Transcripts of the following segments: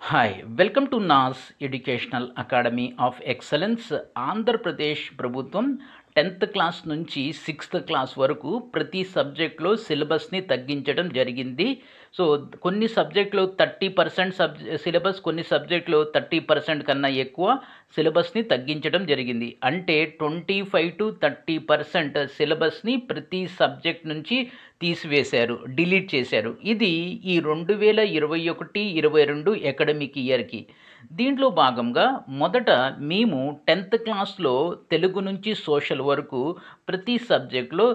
Hi welcome to Nas educational academy of excellence Andhra Pradesh ప్రభుత్వం tenth class నుంచి sixth class వరకు ప్రతి సబ్జెక్ట్లో సిలబస్ని తగ్గించడం జరిగింది. సో కొన్ని సబ్జెక్టులు థర్టీ పర్సెంట్ సబ్ సిలబస్ కొన్ని సబ్జెక్టులు థర్టీ పర్సెంట్ కన్నా ఎక్కువ సిలబస్ని తగ్గించడం జరిగింది. అంటే twenty five to thirty percent సిలబస్ని ప్రతి సబ్జెక్ట్ నుంచి తీసివేశారు డిలీట్ చేశారు. ఇది ఈ రెండు వేల ఇరవై ఒకటి ఇరవై రెండు అకాడమిక్ ఇయర్కి. దీంట్లో భాగంగా మొదట మేము టెన్త్ క్లాస్లో తెలుగు నుంచి సోషల్ వరకు ప్రతి సబ్జెక్ట్లో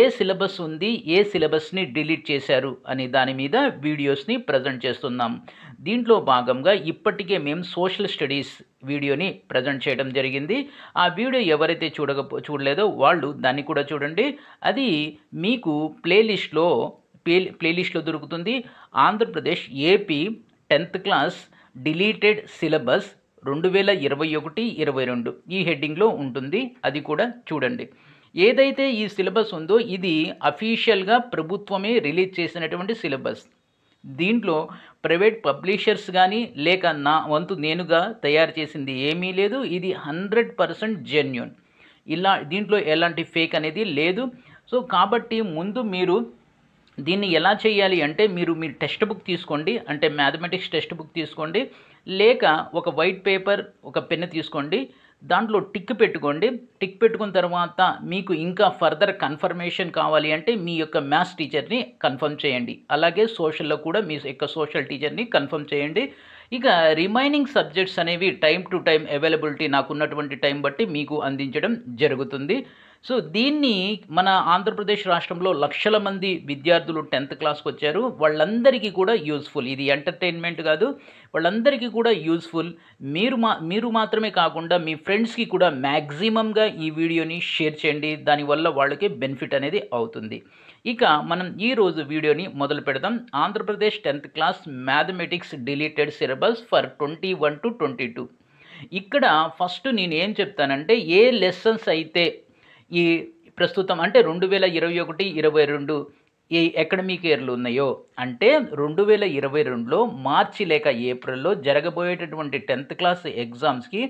ఏ సిలబస్ ఉంది ఏ సిలబస్ని డిలీట్ చేశారు అనే దాని మీద వీడియోస్ని ప్రజెంట్ చేస్తున్నాం. దీంట్లో భాగంగా ఇప్పటికే మేము సోషల్ స్టడీస్ వీడియోని ప్రజెంట్ చేయడం జరిగింది. ఆ వీడియో ఎవరైతే చూడకపో చూడలేదో వాళ్ళు దాన్ని కూడా చూడండి. అది మీకు ప్లేలిస్ట్లో ప్లే ప్లేలిస్ట్లో దొరుకుతుంది. Andhra Pradesh AP tenth class deleted syllabus రెండు వేల ఇరవై ఒకటి ఇరవై రెండు. ఈ హెడ్డింగ్లో ఉంటుంది. అది కూడా చూడండి. ఏదైతే ఈ సిలబస్ ఉందో ఇది అఫీషియల్గా ప్రభుత్వమే రిలీజ్ చేసినటువంటి సిలబస్. దీంట్లో ప్రైవేట్ పబ్లిషర్స్ కానీ లేక నా వంతు నేనుగా తయారు చేసింది ఏమీ లేదు. ఇది హండ్రెడ్ పర్సెంట్ జెన్యున్. ఇలా దీంట్లో ఎలాంటి ఫేక్ అనేది లేదు. సో కాబట్టి ముందు మీరు దీన్ని ఎలా చేయాలి అంటే మీరు మీ టెక్స్ట్ బుక్ తీసుకోండి. అంటే మ్యాథమెటిక్స్ టెక్స్ట్ బుక్ తీసుకోండి. లేక ఒక వైట్ పేపర్ ఒక పెన్ను తీసుకోండి. దాంట్లో టిక్ పెట్టుకోండి. టిక్ పెట్టుకున్న తర్వాత మీకు ఇంకా ఫర్దర్ కన్ఫర్మేషన్ కావాలి అంటే మీ యొక్క మ్యాథ్స్ టీచర్ని కన్ఫర్మ్ చేయండి. అలాగే సోషల్లో కూడా మీ యొక్క సోషల్ టీచర్ని కన్ఫర్మ్ చేయండి. ఇక రిమైనింగ్ సబ్జెక్ట్స్ అనేవి టైం టు టైం అవైలబిలిటీ నాకున్నటువంటి టైం బట్టి మీకు అందించడం జరుగుతుంది. సో దీన్ని మన ఆంధ్రప్రదేశ్ రాష్ట్రంలో లక్షల మంది విద్యార్థులు టెన్త్ క్లాస్కి వచ్చారు. వాళ్ళందరికీ కూడా యూస్ఫుల్. ఇది ఎంటర్టైన్మెంట్ కాదు. వాళ్ళందరికీ కూడా యూస్ఫుల్. మీరు మా మీరు మాత్రమే కాకుండా మీ ఫ్రెండ్స్కి కూడా మ్యాక్సిమంగా ఈ వీడియోని షేర్ చేయండి. దానివల్ల వాళ్ళకి బెనిఫిట్ అనేది అవుతుంది. ఇక మనం ఈరోజు వీడియోని మొదలు పెడదాం. Andhra Pradesh tenth class mathematics deleted syllabus for twenty one to twenty two. ఇక్కడ ఫస్ట్ నేను ఏం చెప్తానంటే ఏ లెసన్స్ అయితే ఈ ప్రస్తుతం అంటే రెండు వేల ఇరవై ఒకటి ఇరవై రెండు ఈ అకాడమిక్ ఇయర్లు ఉన్నాయో అంటే రెండు వేల ఇరవై రెండులో మార్చి లేక ఏప్రిల్లో జరగబోయేటటువంటి టెన్త్ క్లాస్ ఎగ్జామ్స్కి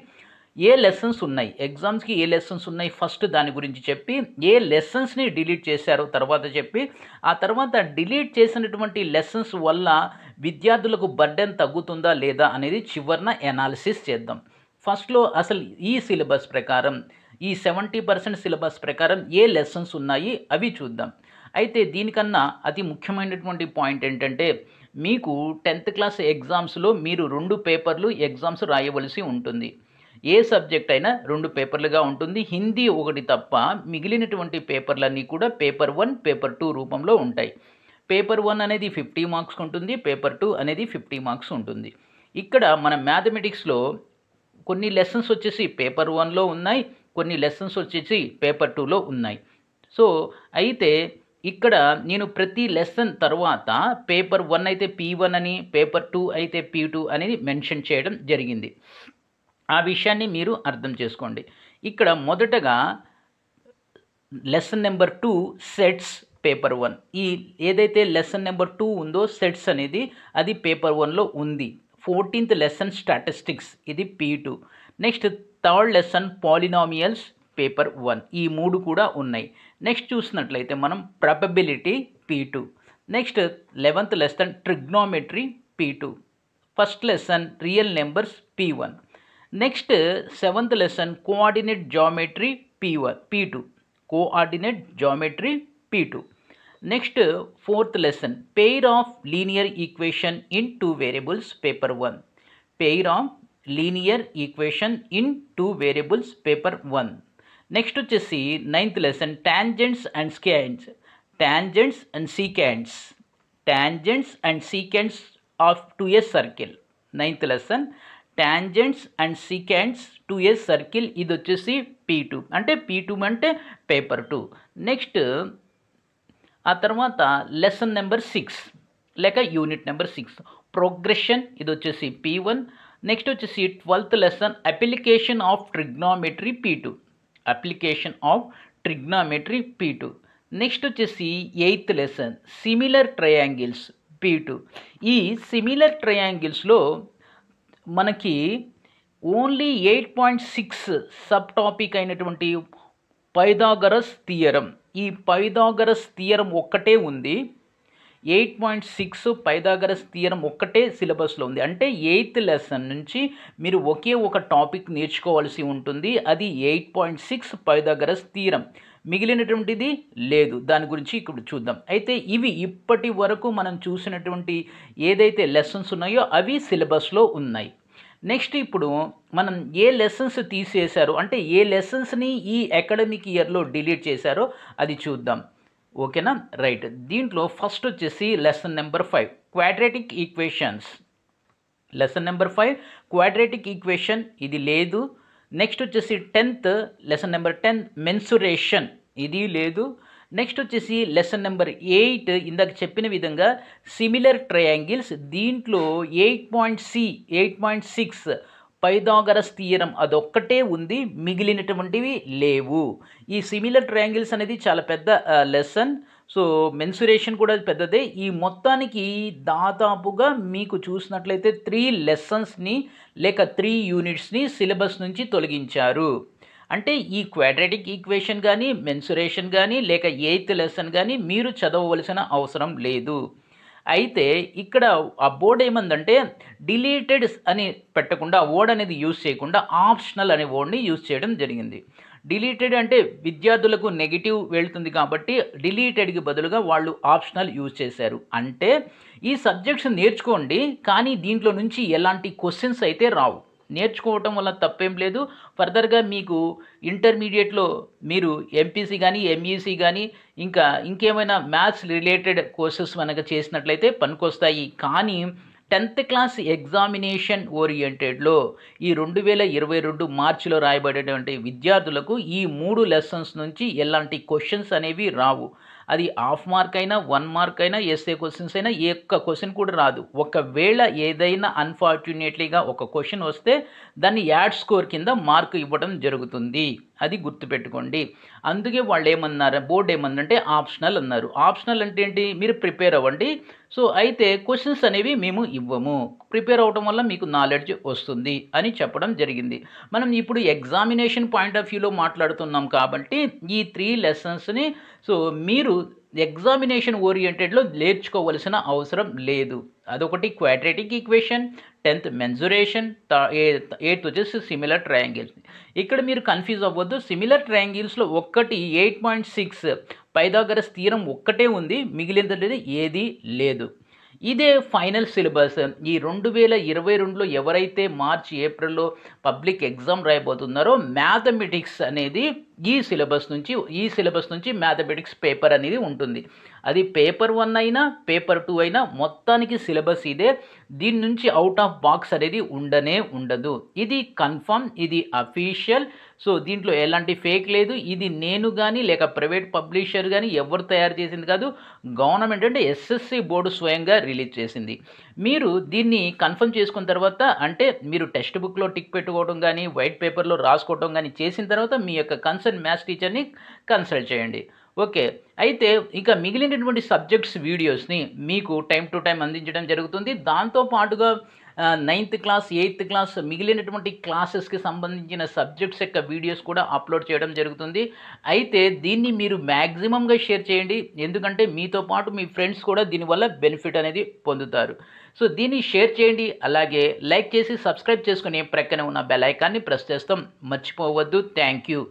ఏ లెసన్స్ ఉన్నాయి? ఎగ్జామ్స్కి ఏ లెసన్స్ ఉన్నాయి? ఫస్ట్ దాని గురించి చెప్పి ఏ లెసన్స్ని డిలీట్ చేశారో తర్వాత చెప్పి ఆ తర్వాత డిలీట్ చేసినటువంటి లెసన్స్ వల్ల విద్యార్థులకు బర్డెన్ తగ్గుతుందా లేదా అనేది చివరిన ఎనాలిసిస్ చేద్దాం. ఫస్ట్లో అసలు ఈ సిలబస్ ప్రకారం ఈ సెవెంటీ పర్సెంట్ సిలబస్ ప్రకారం ఏ లెసన్స్ ఉన్నాయి అవి చూద్దాం. అయితే దీనికన్నా అతి ముఖ్యమైనటువంటి పాయింట్ ఏంటంటే మీకు టెన్త్ క్లాస్ ఎగ్జామ్స్లో మీరు రెండు పేపర్లు ఎగ్జామ్స్ రాయవలసి ఉంటుంది. ఏ సబ్జెక్ట్ అయినా రెండు పేపర్లుగా ఉంటుంది. హిందీ ఒకటి తప్ప మిగిలినటువంటి పేపర్లన్నీ కూడా పేపర్ వన్ పేపర్ టూ రూపంలో ఉంటాయి. పేపర్ వన్ అనేది ఫిఫ్టీ మార్క్స్ ఉంటుంది పేపర్ టూ అనేది ఫిఫ్టీ మార్క్స్ ఉంటుంది. ఇక్కడ మన మ్యాథమెటిక్స్లో కొన్ని లెసన్స్ వచ్చేసి పేపర్ వన్లో ఉన్నాయి కొన్ని లెసన్స్ వచ్చేసి పేపర్ టూలో ఉన్నాయి. సో అయితే ఇక్కడ నేను ప్రతి లెసన్ తర్వాత పేపర్ వన్ అయితే పీ వన్ అని పేపర్ టూ అయితే పీ టూ అనేది మెన్షన్ చేయడం జరిగింది. ఆ విషయాన్ని మీరు అర్థం చేసుకోండి. ఇక్కడ మొదటగా lesson number two sets paper one ఈ ఏదైతే లెసన్ నెంబర్ టూ ఉందో సెట్స్ అనేది అది పేపర్ వన్లో ఉంది. ఫోర్టీన్త్ లెసన్ స్టాటిస్టిక్స్ ఇది P two next third lesson polynomials paper one. ఈ మూడు కూడా ఉన్నాయి. నెక్స్ట్ చూసినట్లయితే మనం probability P two. Next eleventh lesson trigonometry P two. First lesson real numbers P one. Next seventh lesson coordinate geometry P one P two. Coordinate geometry P two. Next fourth lesson pair of linear equation in two variables paper one pair of linear equation in two variables paper one next వచ్చేసి ninth lesson tangents and secants tangents and secants tangents and secants of to a circle ninth lesson tangents and secants to a circle ఇది వచ్చేసి P two అంటే P two అంటే paper two next ఆ తర్వాత lesson number six లేక unit number six progression ఇది వచ్చేసి P one next వచ్చేసి twelfth lesson application of trigonometry P two application of trigonometry P two next వచ్చేసి eighth lesson similar triangles P two ఈ similar ట్రయాంగిల్స్లో మనకి only eight point six sub topic అయినటువంటి Pythagoras theorem ఈ Pythagoras theorem ఒక్కటే ఉంది. Eight point six Pythagoras theorem ఒక్కటే సిలబస్లో ఉంది. అంటే ఎయిత్ లెసన్ నుంచి మీరు ఒకే ఒక టాపిక్ నేర్చుకోవాల్సి ఉంటుంది. అది eight point six Pythagoras theorem మిగిలినటువంటిది లేదు. దాని గురించి ఇప్పుడు చూద్దాం. అయితే ఇవి ఇప్పటి వరకు మనం చూసినటువంటి ఏదైతే లెసన్స్ ఉన్నాయో అవి సిలబస్లో ఉన్నాయి. నెక్స్ట్ ఇప్పుడు మనం ఏ లెసన్స్ తీసేశారో? అంటే ఏ లెసన్స్ని ఈ అకాడమిక్ ఇయర్లో డిలీట్ చేశారో అది చూద్దాం. ఓకేనా? రైట్. దీంట్లో ఫస్ట్ వచ్చేసి lesson number five quadratic equations lesson number five quadratic equation ఇది లేదు. నెక్స్ట్ వచ్చేసి tenth lesson number ten mensuration ఇది లేదు. నెక్స్ట్ వచ్చేసి లెసన్ నెంబర్ ఎయిట్ ఇందాక చెప్పిన విధంగా సిమిలర్ ట్రయాంగిల్స్ దీంట్లో eight point C eight point six Pythagoras theorem అదొక్కటే ఉంది మిగిలినటువంటివి లేవు. ఈ సిమిలర్ ట్రయాంగిల్స్ అనేది చాలా పెద్ద లెసన్ సో మెన్సురేషన్ కూడా పెద్దదే. ఈ మొత్తానికి దాదాపుగా మీకు చూసినట్లయితే త్రీ లెసన్స్ని లేక త్రీ యూనిట్స్ని సిలబస్ నుంచి తొలగించారు. అంటే ఈ క్వాడ్రాటిక్ ఈక్వేషన్ కానీ మెన్సురేషన్ కానీ లేక ఎయిత్ లెసన్ కానీ మీరు చదవవలసిన అవసరం లేదు. అయితే ఇక్కడ ఆ బోర్డ్ ఏమందంటే డిలీటెడ్ అని పెట్టకుండా వర్డ్ అనేది యూజ్ చేయకుండా ఆప్షనల్ అనే వర్డ్ని యూజ్ చేయడం జరిగింది. డిలీటెడ్ అంటే విద్యార్థులకు నెగిటివ్ వెళ్తుంది కాబట్టి డిలీటెడ్కి బదులుగా వాళ్ళు ఆప్షనల్ యూజ్ చేశారు. అంటే ఈ సబ్జెక్ట్స్ నేర్చుకోండి కానీ దీంట్లో నుంచి ఎలాంటి క్వశ్చన్స్ అయితే రావు. నేర్చుకోవటం వల్ల తప్పేం లేదు. ఫర్దర్గా మీకు ఇంటర్మీడియట్లో మీరు ఎంపీసీ కానీ ఎంఈసీ కానీ ఇంకా ఇంకేమైనా మ్యాథ్స్ రిలేటెడ్ కోర్సెస్ మనకు చేసినట్లయితే పనికొస్తాయి. కానీ టెన్త్ క్లాస్ ఎగ్జామినేషన్ ఓరియంటెడ్లో ఈ రెండు వేల ఇరవై రెండు మార్చిలో రాయబడేటువంటి విద్యార్థులకు ఈ మూడు లెసన్స్ నుంచి ఎలాంటి క్వశ్చన్స్ అనేవి రావు. అది హాఫ్ మార్క్ అయినా వన్ మార్క్ అయినా ఎస్ఏ క్వశ్చన్స్ అయినా ఏ ఒక్క క్వశ్చన్ కూడా రాదు. ఒకవేళ ఏదైనా అన్ఫార్చునేట్లీగా ఒక క్వశ్చన్ వస్తే దాన్ని యాడ్ స్కోర్ కింద మార్క్ ఇవ్వడం జరుగుతుంది. అది గుర్తుపెట్టుకోండి. అందుకే వాళ్ళు ఏమన్నారు బోర్డు ఏమందంటే ఆప్షనల్ అన్నారు. ఆప్షనల్ అంటే ఏంటి? మీరు ప్రిపేర్ అవ్వండి. సో అయితే క్వశ్చన్స్ అనేవి మేము ఇవ్వము. ప్రిపేర్ అవ్వటం వల్ల మీకు నాలెడ్జ్ వస్తుంది అని చెప్పడం జరిగింది. మనం ఇప్పుడు ఎగ్జామినేషన్ పాయింట్ ఆఫ్ వ్యూలో మాట్లాడుతున్నాం కాబట్టి ఈ త్రీ లెసన్స్ని సో మీరు ఎగ్జామినేషన్ ఓరియంటెడ్లో నేర్చుకోవలసిన అవసరం లేదు. అదొకటి quadratic equation tenth mensuration eighth వచ్చేసి సిమిలర్ ట్రయాంగిల్స్. ఇక్కడ మీరు కన్ఫ్యూజ్ అవ్వద్దు. సిమిలర్ ట్రయాంగిల్స్లో ఒక్కటి ఎయిట్ పాయింట్ సిక్స్ పైదాగరస్ తీరం ఒక్కటే ఉంది. మిగిలినది ఏది లేదు. ఇదే ఫైనల్ సిలబస్. ఈ రెండు వేల ఇరవై రెండులో ఎవరైతే మార్చి ఏప్రిల్లో పబ్లిక్ ఎగ్జామ్ రాయబోతున్నారో మ్యాథమెటిక్స్ అనేది ఈ సిలబస్ నుంచి ఈ సిలబస్ నుంచి మ్యాథమెటిక్స్ పేపర్ అనేది ఉంటుంది. అది పేపర్ వన్ అయినా పేపర్ టూ అయినా మొత్తానికి సిలబస్ ఇదే. దీని నుంచి అవుట్ ఆఫ్ బాక్స్ అనేది ఉండనే ఉండదు. ఇది కన్ఫర్మ్ ఇది అఫీషియల్ సో దీంట్లో ఎలాంటి ఫేక్ లేదు. ఇది నేను కానీ లేక ప్రైవేట్ పబ్లిషర్ కానీ ఎవరు తయారు చేసింది కాదు. గవర్నమెంట్ అంటే ఎస్ఎస్సి బోర్డు స్వయంగా రిలీజ్ చేసింది. మీరు దీన్ని కన్ఫర్మ్ చేసుకున్న తర్వాత అంటే మీరు టెక్స్ట్ బుక్లో టిక్ పెట్టుకోవడం కానీ వైట్ పేపర్లో రాసుకోవడం కానీ చేసిన తర్వాత మీ యొక్క కన్సర్న్ మ్యాథ్స్ టీచర్ని కన్సల్ట్ చేయండి. ఓకే అయితే ఇంకా మిగిలినటువంటి సబ్జెక్ట్స్ వీడియోస్ని మీకు టైం టు టైం అందించడం జరుగుతుంది. దాంతో పాటుగా నైన్త్ క్లాస్ ఎయిత్ క్లాస్ మిగిలినటువంటి క్లాసెస్కి సంబంధించిన సబ్జెక్ట్స్ యొక్క వీడియోస్ కూడా అప్లోడ్ చేయడం జరుగుతుంది. అయితే దీన్ని మీరు మ్యాక్సిమంగా షేర్ చేయండి. ఎందుకంటే మీతో పాటు మీ ఫ్రెండ్స్ కూడా దీనివల్ల బెనిఫిట్ అనేది పొందుతారు. సో దీన్ని షేర్ చేయండి. అలాగే లైక్ చేసి సబ్స్క్రైబ్ చేసుకుని ప్రక్కనే ఉన్న బెల్ ఐకాన్ని ప్రెస్ చేస్తాం. మర్చిపోవద్దు. Thank you